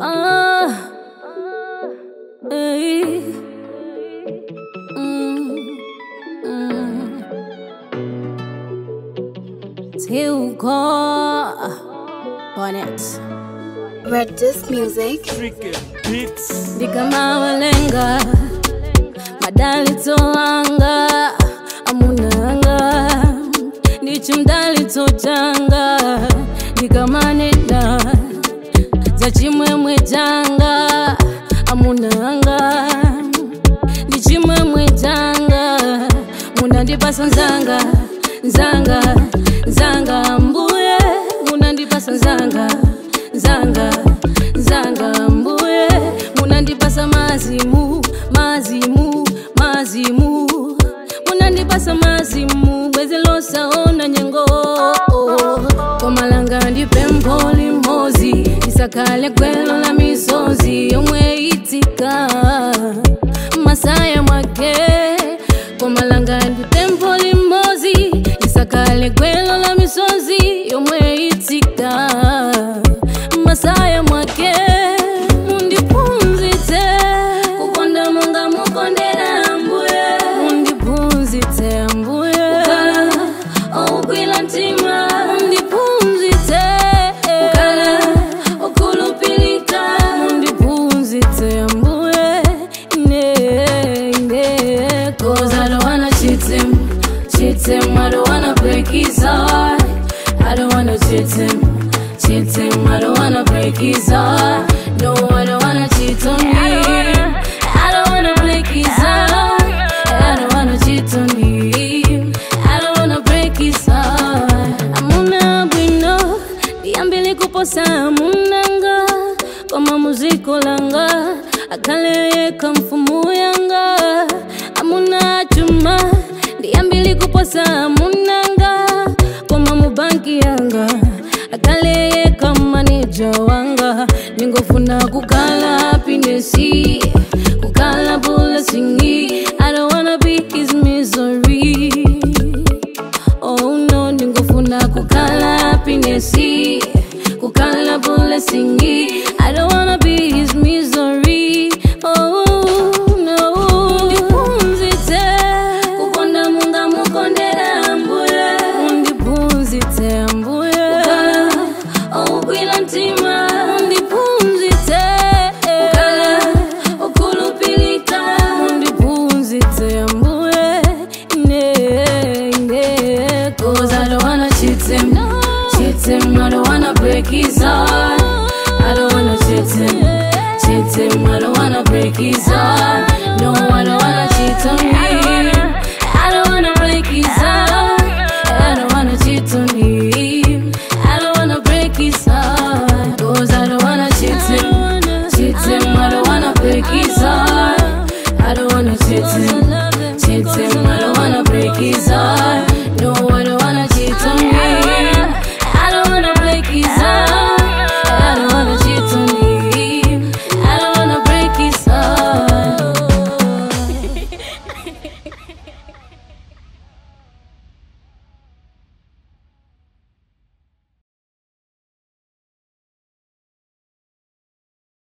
Ah, hey. Mm, mm. Till Bonnet. Red Disc Music. Ndi kama walenga madali toanga amunanga ndichimdali tojanga munandipasa nzanga nzanga nzanga mbuye munandipasa nzanga nzanga nzanga mbuye munandipasa mazimu mazimu mazimu munandipasa mazimu bwezi nyengo nyengo malanga ndipe mpoli mozi isakale kwelo la misozi cheat him I don't wanna break his heart. I don't wanna cheat him cheat him I don't wanna break his heart. No I don't wanna cheat on me I don't wanna. Break his heart. I don't wanna cheat on him. I don't wanna break his heart. Amuna bwino ndiyambili kuposa munanga. Koma muziko langa akaleyeka mfumu kuposa munanga koma mubanki yanga. Akaleyeka maneja wanga ningofuna kukala happinesi kukala blessingi. I don't wanna be his misery. Oh no, ningofuna kukala happinesi kukala blessingi him, I don't wanna break his heart. I don't wanna cheat him Cheat him, I don't wanna break his heart